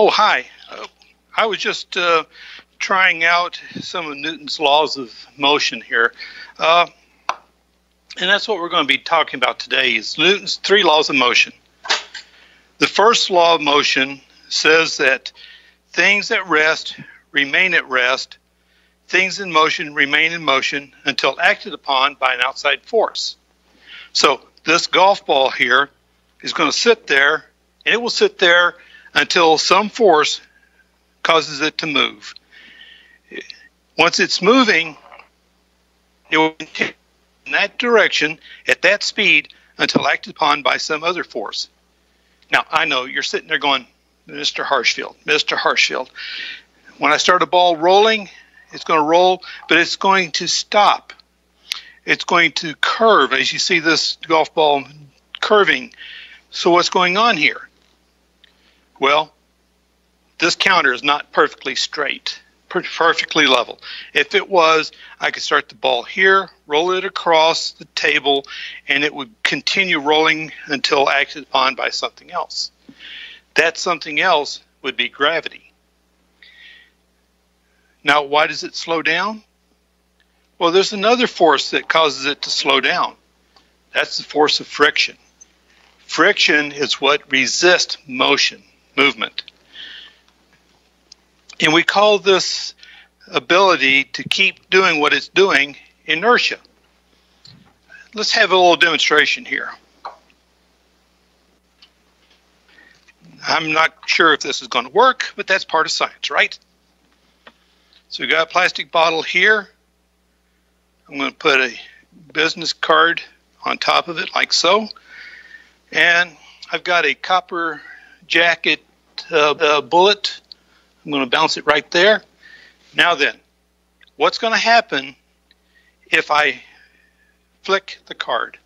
Oh, hi. Uh, I was just uh, trying out some of Newton's laws of motion here. Uh, and that's what we're going to be talking about today is Newton's three laws of motion. The first law of motion says that things at rest remain at rest, things in motion remain in motion until acted upon by an outside force. So this golf ball here is going to sit there, and it will sit there until some force causes it to move. Once it's moving, it will continue in that direction at that speed until acted upon by some other force. Now, I know you're sitting there going, Mr. Harshfield, Mr. Harshfield. When I start a ball rolling, it's going to roll, but it's going to stop. It's going to curve as you see this golf ball curving. So, what's going on here? Well, this counter is not perfectly straight, perfectly level. If it was, I could start the ball here, roll it across the table, and it would continue rolling until acted upon by something else. That something else would be gravity. Now, why does it slow down? Well, there's another force that causes it to slow down. That's the force of friction. Friction is what resists motion, movement. And we call this ability to keep doing what it's doing inertia. Let's have a little demonstration here. I'm not sure if this is going to work, but that's part of science, right? So we've got a plastic bottle here. I'm going to put a business card on top of it like so. And I've got a copper jacket uh, uh, bullet I'm going to bounce it right there. Now then, what's going to happen if I flick the card?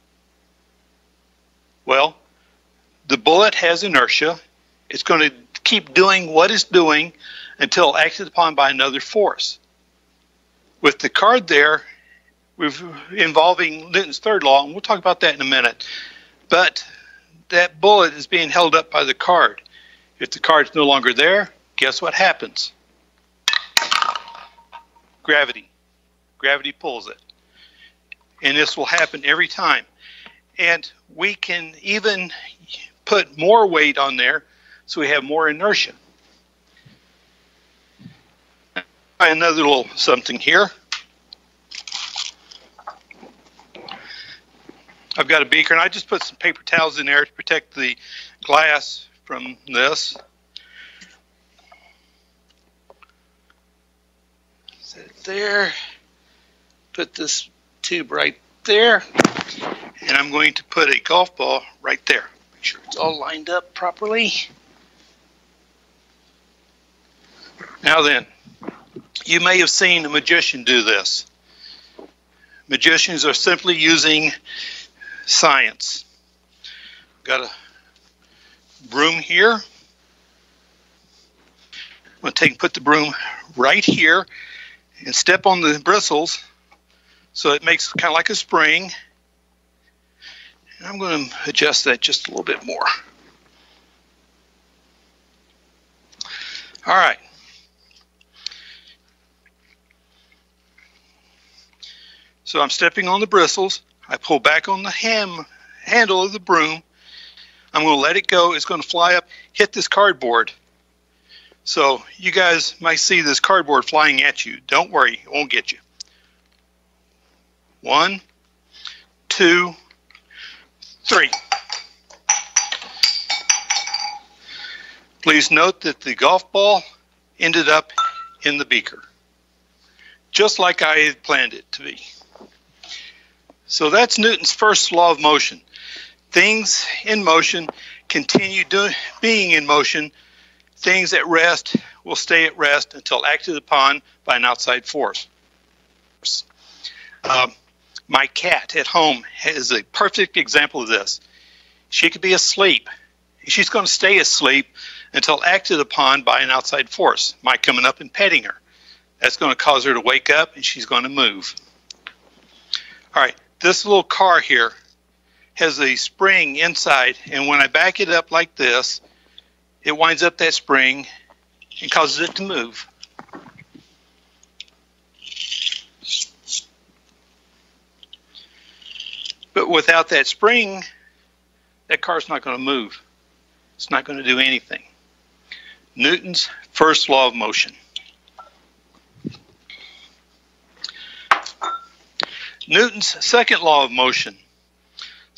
Well, the bullet has inertia. It's going to keep doing what it's doing until acted upon by another force. With the card there, we've involving Newton's third law, and we'll talk about that in a minute. But that bullet is being held up by the card. If the card's no longer there, guess what happens? Gravity. Gravity pulls it. And this will happen every time. And we can even put more weight on there so we have more inertia. Another little something here. I've got a beaker and I just put some paper towels in there to protect the glass from this. Set it there. Put this tube right there. And I'm going to put a golf ball right there. Make sure it's all lined up properly. Now then, you may have seen a magician do this. Magicians are simply using science. Got a broom here. I'm going to take and put the broom right here and step on the bristles so it makes kind of like a spring. And I'm going to adjust that just a little bit more. All right. So I'm stepping on the bristles. I pull back on the handle of the broom. I'm going to let it go. It's going to fly up, hit this cardboard. So you guys might see this cardboard flying at you. Don't worry, it won't get you. One, two, three. Please note that the golf ball ended up in the beaker, just like I had planned it to be. So that's Newton's first law of motion. Things in motion continue doing, being in motion things at rest will stay at rest until acted upon by an outside force. Um, my cat at home is a perfect example of this. She could be asleep. She's going to stay asleep until acted upon by an outside force, my coming up and petting her. That's going to cause her to wake up and she's going to move. All right, this little car here has a spring inside, and when I back it up like this, it winds up that spring and causes it to move. But without that spring, that car's not going to move. It's not going to do anything. Newton's first law of motion. Newton's second law of motion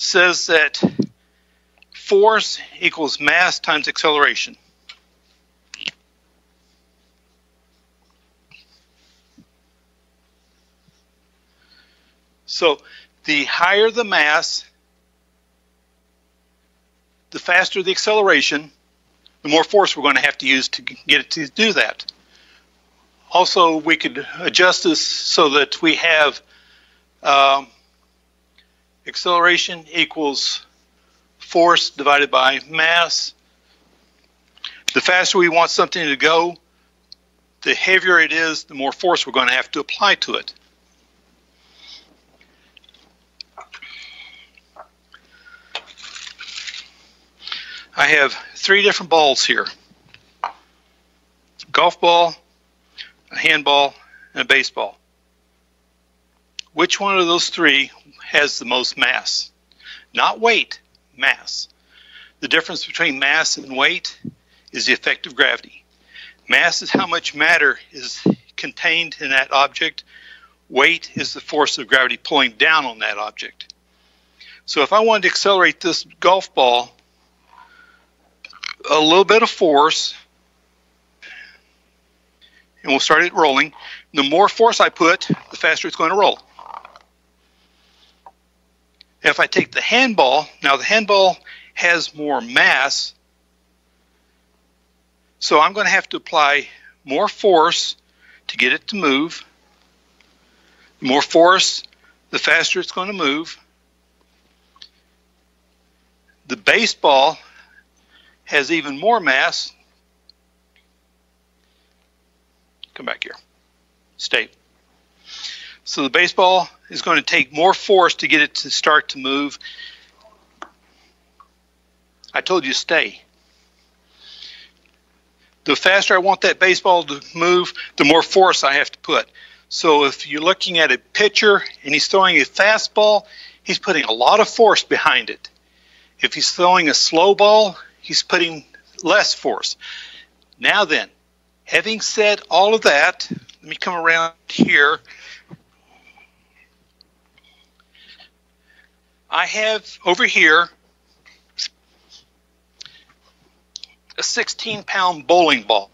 says that force equals mass times acceleration. So the higher the mass, the faster the acceleration, the more force we're going to have to use to get it to do that. Also, we could adjust this so that we have um, acceleration equals force divided by mass. The faster we want something to go, the heavier it is, the more force we're going to have to apply to it. I have three different balls here. Golf ball, a handball, and a baseball. Which one of those three has the most mass? Not weight, mass. The difference between mass and weight is the effect of gravity. Mass is how much matter is contained in that object. Weight is the force of gravity pulling down on that object. So if I wanted to accelerate this golf ball a little bit of force, and we'll start it rolling. The more force I put, the faster it's going to roll. If I take the handball, now the handball has more mass, so I'm going to have to apply more force to get it to move. The more force, the faster it's going to move. The baseball has even more mass. Come back here. Stay. So the baseball is going to take more force to get it to start to move. I told you stay. The faster I want that baseball to move, the more force I have to put. So if you're looking at a pitcher and he's throwing a fastball, he's putting a lot of force behind it. If he's throwing a slow ball, he's putting less force. Now then, having said all of that, let me come around here. I have over here a 16 pound bowling ball.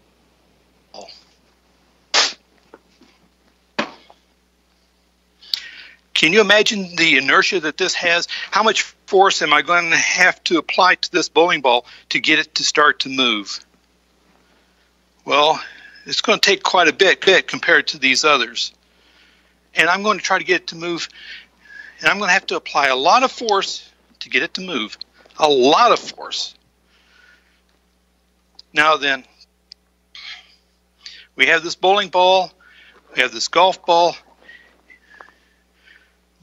Can you imagine the inertia that this has? How much force am I going to have to apply to this bowling ball to get it to start to move? Well, it's going to take quite a bit, bit compared to these others. And I'm going to try to get it to move, and I'm going to have to apply a lot of force to get it to move. A lot of force. Now then, we have this bowling ball, we have this golf ball,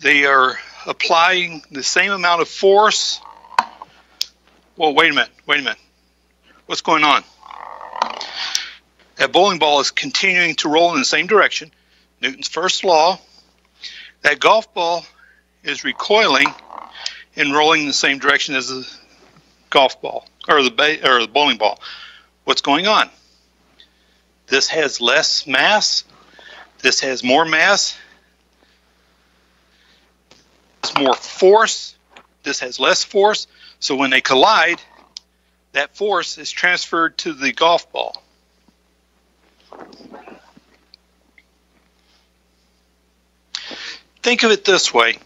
they are applying the same amount of force. Well, wait a minute, wait a minute. What's going on? That bowling ball is continuing to roll in the same direction. Newton's first law. That golf ball is recoiling and rolling in the same direction as the golf ball or the or the bowling ball. What's going on? This has less mass. This has more mass It's more force. This has less force. So when they collide, that force is transferred to the golf ball. Think of it this way.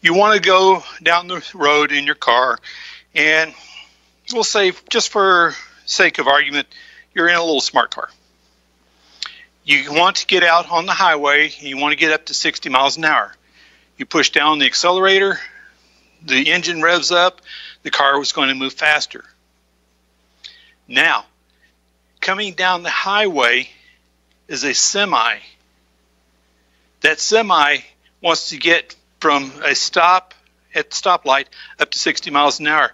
You want to go down the road in your car, and we'll say, just for sake of argument, you're in a little smart car. You want to get out on the highway, and you want to get up to 60 miles an hour. You push down the accelerator, the engine revs up, the car was going to move faster. Now, coming down the highway is a semi. That semi wants to get from a stop at stoplight up to 60 miles an hour.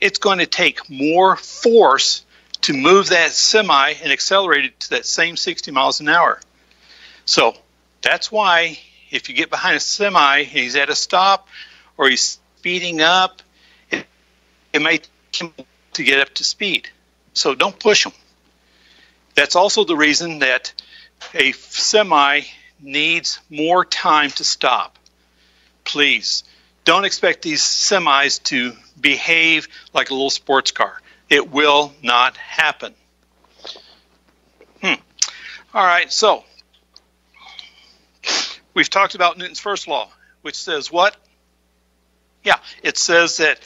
It's going to take more force to move that semi and accelerate it to that same 60 miles an hour. So that's why if you get behind a semi and he's at a stop or he's speeding up, it, it may take him to get up to speed. So don't push him. That's also the reason that a semi needs more time to stop. Please don't expect these semis to behave like a little sports car. It will not happen. Hmm. All right, so we've talked about Newton's first law, which says what? Yeah, it says that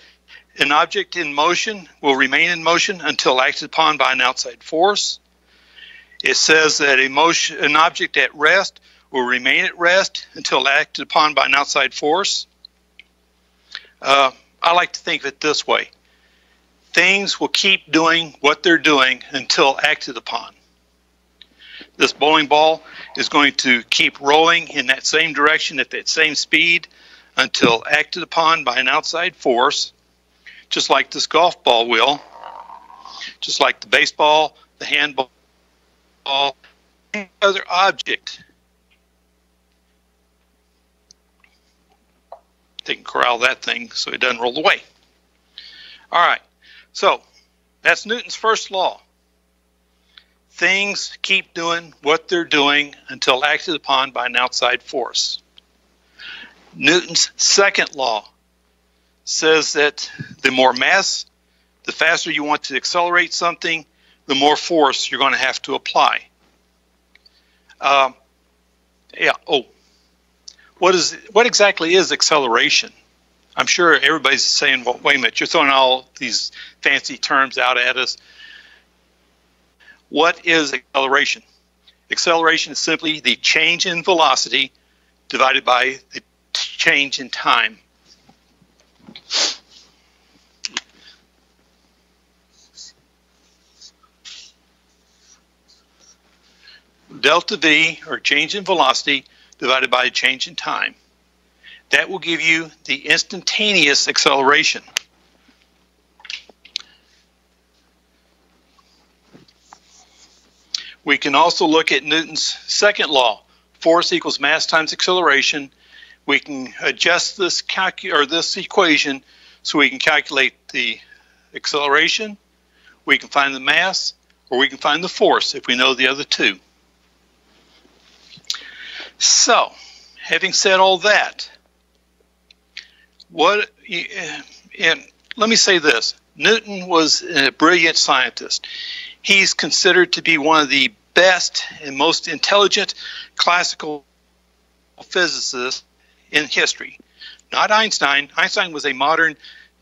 an object in motion will remain in motion until acted upon by an outside force. It says that a motion, an object at rest will remain at rest until acted upon by an outside force. Uh, I like to think of it this way things will keep doing what they're doing until acted upon. This bowling ball is going to keep rolling in that same direction at that same speed until acted upon by an outside force, just like this golf ball will, just like the baseball, the handball, any other object. They can corral that thing so it doesn't roll away. All right, so that's Newton's first law. Things keep doing what they're doing until acted upon by an outside force. Newton's second law says that the more mass, the faster you want to accelerate something, the more force you're going to have to apply. Um, yeah. Oh, what is what exactly is acceleration? I'm sure everybody's saying, "Well, wait a minute, you're throwing all these fancy terms out at us." What is acceleration? Acceleration is simply the change in velocity divided by the change in time. delta v, or change in velocity, divided by a change in time. That will give you the instantaneous acceleration. We can also look at Newton's second law, force equals mass times acceleration. We can adjust this or this equation so we can calculate the acceleration, we can find the mass, or we can find the force if we know the other two. So, having said all that, what and let me say this Newton was a brilliant scientist. He's considered to be one of the best and most intelligent classical physicists in history. Not Einstein. Einstein was a modern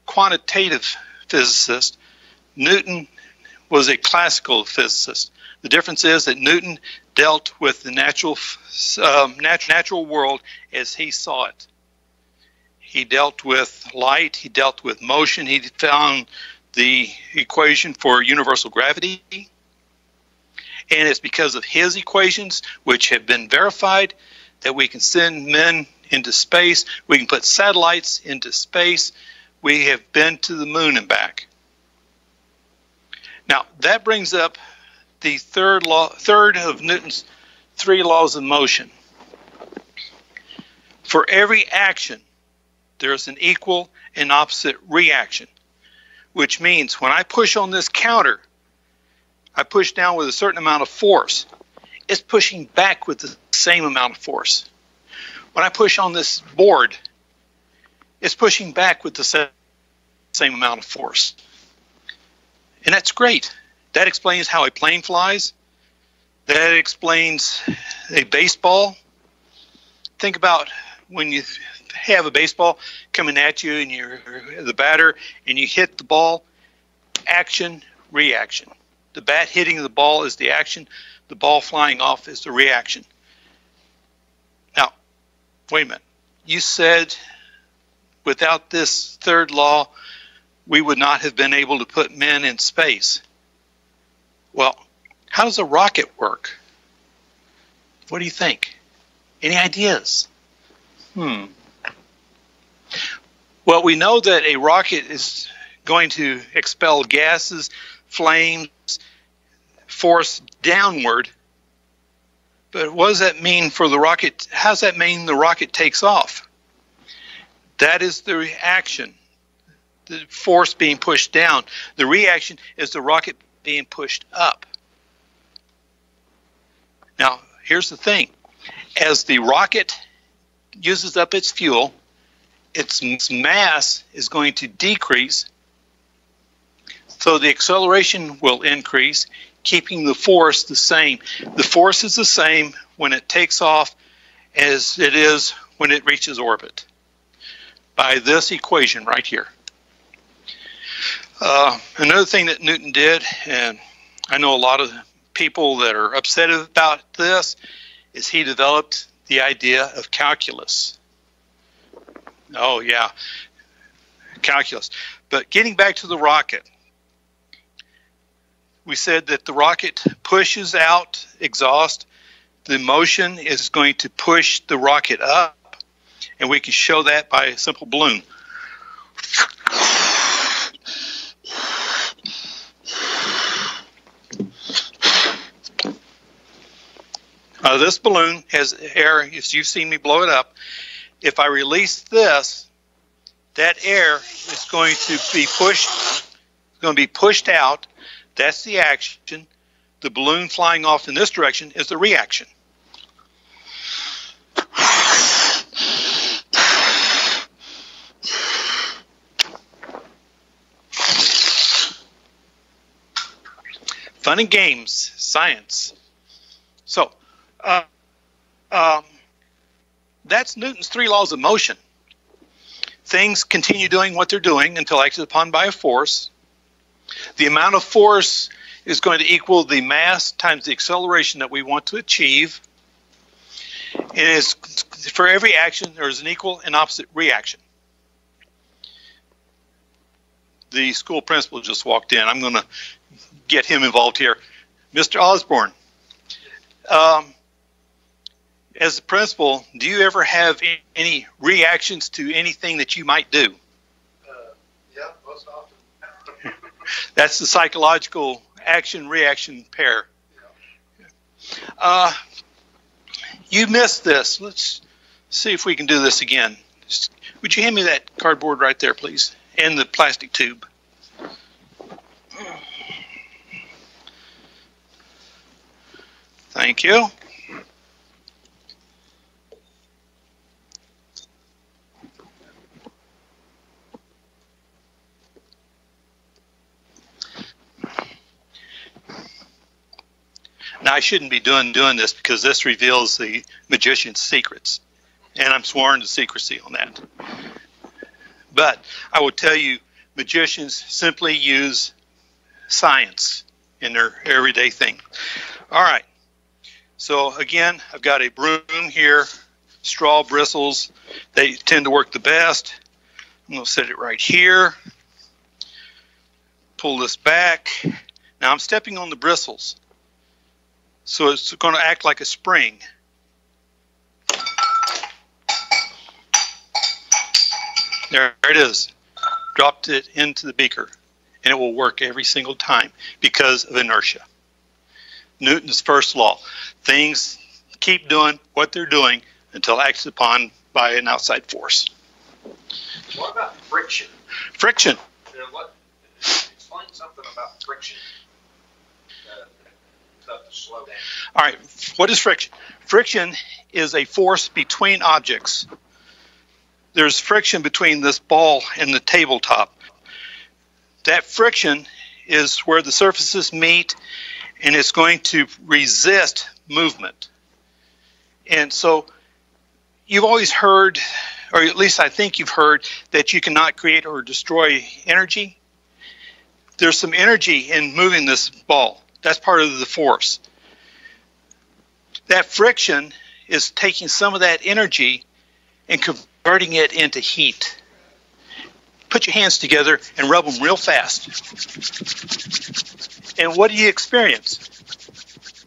quantitative physicist. Newton was a classical physicist. The difference is that Newton dealt with the natural um, nat- natural world as he saw it. He dealt with light. He dealt with motion. He found the equation for universal gravity. And it's because of his equations, which have been verified, that we can send men into space. We can put satellites into space. We have been to the moon and back. Now, that brings up the third law, third of Newton's three laws of motion. For every action, there's an equal and opposite reaction, which means when I push on this counter, I push down with a certain amount of force. It's pushing back with the same amount of force. When I push on this board, it's pushing back with the same amount of force. And that's great. That explains how a plane flies. That explains a baseball. Think about when you have a baseball coming at you and you're the batter and you hit the ball, action, reaction. The bat hitting the ball is the action, the ball flying off is the reaction. Now, wait a minute. You said without this third law, we would not have been able to put men in space. Well, how does a rocket work? What do you think? Any ideas? Hmm. Well, we know that a rocket is going to expel gases flames, force downward. But what does that mean for the rocket? How does that mean the rocket takes off? That is the reaction, the force being pushed down. The reaction is the rocket being pushed up. Now, here's the thing as the rocket uses up its fuel, its mass is going to decrease. So the acceleration will increase, keeping the force the same. The force is the same when it takes off as it is when it reaches orbit by this equation right here. Uh, another thing that Newton did, and I know a lot of people that are upset about this, is he developed the idea of calculus. Oh, yeah, calculus. But getting back to the rocket, we said that the rocket pushes out exhaust. The motion is going to push the rocket up, and we can show that by a simple balloon. Uh, this balloon has air, as you've seen me blow it up. If I release this, that air is going to be pushed, going to be pushed out. That's the action. The balloon flying off in this direction is the reaction. Fun and games, science. So, uh, um, that's Newton's three laws of motion. Things continue doing what they're doing until acted upon by a force. The amount of force is going to equal the mass times the acceleration that we want to achieve. And is for every action there is an equal and opposite reaction. The school principal just walked in. I'm going to get him involved here. Mr. Osborne, um, as a principal, do you ever have any reactions to anything that you might do? Uh, yeah, most often. That's the psychological action reaction pair. Yeah. Uh, you missed this. Let's see if we can do this again. Would you hand me that cardboard right there, please, and the plastic tube? Thank you. I shouldn't be doing doing this because this reveals the magician's secrets, and I'm sworn to secrecy on that. But I will tell you, magicians simply use science in their everyday thing. All right. So again, I've got a broom here, straw bristles. They tend to work the best. I'm going to set it right here. Pull this back. Now I'm stepping on the bristles. So it's going to act like a spring. There it is. Dropped it into the beaker, and it will work every single time because of inertia. Newton's first law. Things keep doing what they're doing until acted upon by an outside force. What about friction? Friction. what, explain something about friction slow down. All right, what is friction? Friction is a force between objects. There's friction between this ball and the tabletop. That friction is where the surfaces meet and it's going to resist movement. And so you've always heard, or at least I think you've heard, that you cannot create or destroy energy. There's some energy in moving this ball. That's part of the force. That friction is taking some of that energy and converting it into heat. Put your hands together and rub them real fast. And what do you experience?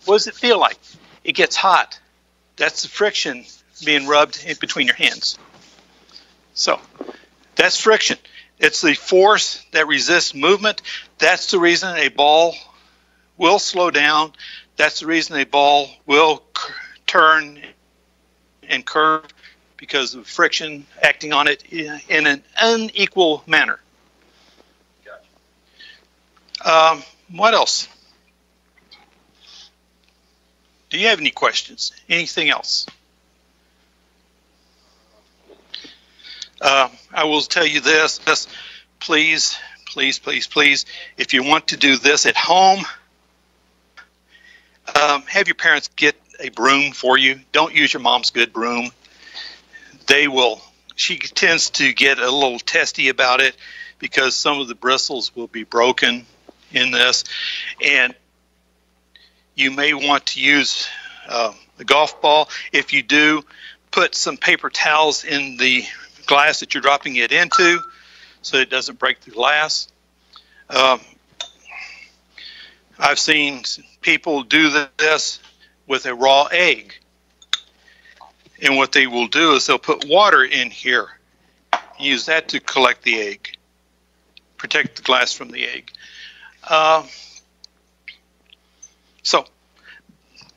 What does it feel like? It gets hot. That's the friction being rubbed in between your hands. So that's friction. It's the force that resists movement. That's the reason a ball will slow down. That's the reason a ball will turn and curve because of friction acting on it in an unequal manner. Um, what else? Do you have any questions? Anything else? Uh, I will tell you this, this, please, please, please, please, if you want to do this at home, um, have your parents get a broom for you. Don't use your mom's good broom. They will, she tends to get a little testy about it because some of the bristles will be broken in this. And you may want to use uh, the golf ball. If you do, put some paper towels in the glass that you're dropping it into so it doesn't break the glass. Um, I've seen people do this with a raw egg. And what they will do is they'll put water in here, use that to collect the egg, protect the glass from the egg. Uh, so,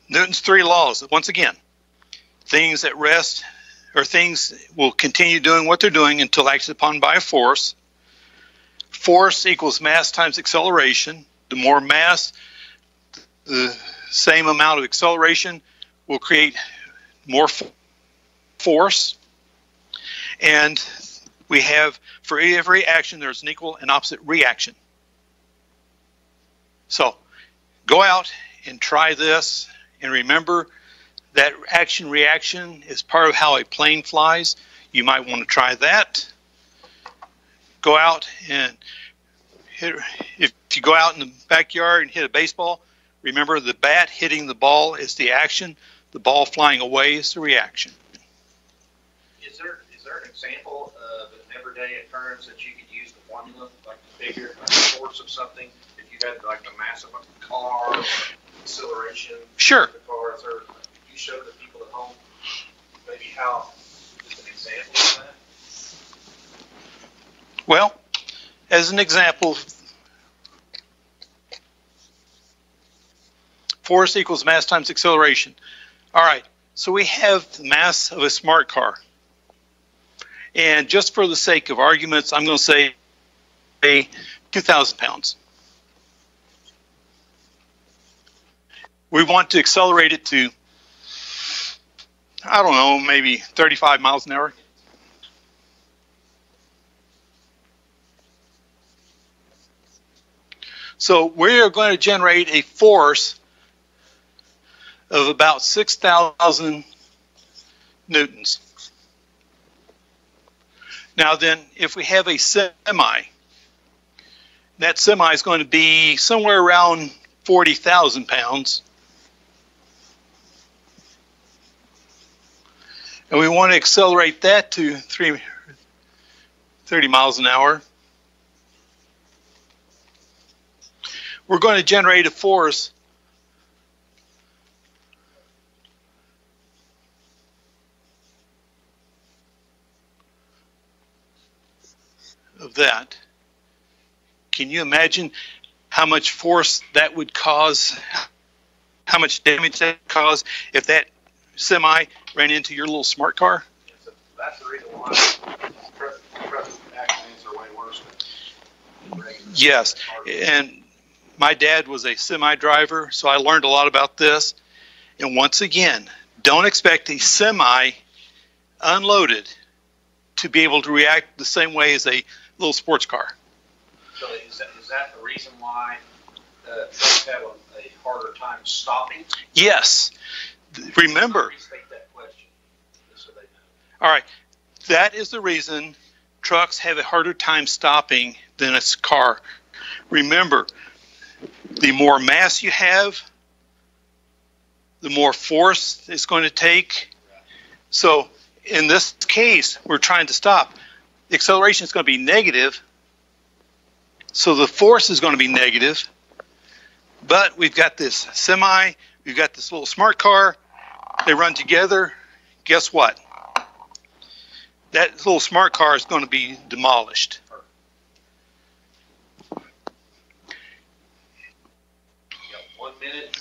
Newton's three laws, once again, things at rest or things will continue doing what they're doing until acted upon by a force. Force equals mass times acceleration. The more mass, the same amount of acceleration will create more force. And we have, for every action, there's an equal and opposite reaction. So go out and try this and remember that action reaction is part of how a plane flies. You might want to try that. Go out and hit, if you go out in the backyard and hit a baseball, remember the bat hitting the ball is the action, the ball flying away is the reaction. Is there is there an example of an everyday occurrence that you could use the formula, like to figure the force of something? If you had like the mass of a car, acceleration, sure. the car, is there, you show the people at home maybe how just an example of that? Well, as an example, force equals mass times acceleration. All right, so we have the mass of a smart car. And just for the sake of arguments, I'm going to say a 2,000 pounds. We want to accelerate it to, I don't know, maybe 35 miles an hour. So we're going to generate a force of about 6,000 newtons. Now then, if we have a semi, that semi is going to be somewhere around 40,000 pounds. And we want to accelerate that to three, 30 miles an hour. We're going to generate a force of that. Can you imagine how much force that would cause? How much damage that would cause if that semi ran into your little smart car? So that's the reason why present, present accidents are way worse than regular. Yes, and my dad was a semi driver, so I learned a lot about this. And once again, don't expect a semi unloaded to be able to react the same way as a little sports car. So is that, is that the reason why uh, trucks have a, a harder time stopping? Yes, remember, Restate that question, just so they know. all right, that is the reason trucks have a harder time stopping than a car. Remember, the more mass you have, the more force it's going to take. So in this case, we're trying to stop. The acceleration is going to be negative, so the force is going to be negative. But we've got this semi, we've got this little smart car. They run together. Guess what? That little smart car is going to be demolished.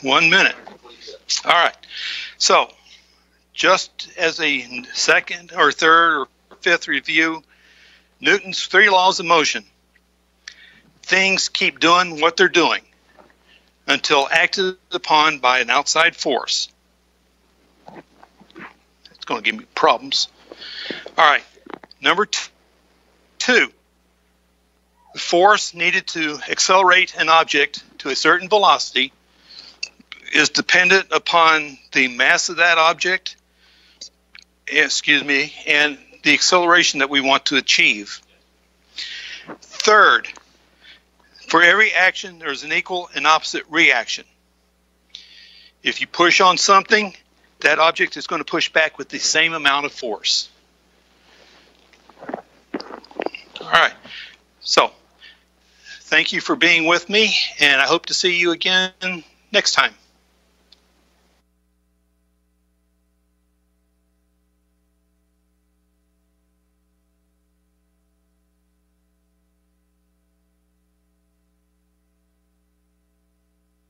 One minute. All right. So, just as a second or third or fifth review, Newton's three laws of motion. Things keep doing what they're doing until acted upon by an outside force. It's going to give me problems. All right. Number two. The force needed to accelerate an object to a certain velocity is dependent upon the mass of that object, eh, excuse me, and the acceleration that we want to achieve. Third, for every action, there's an equal and opposite reaction. If you push on something, that object is going to push back with the same amount of force. All right. So, thank you for being with me, and I hope to see you again next time.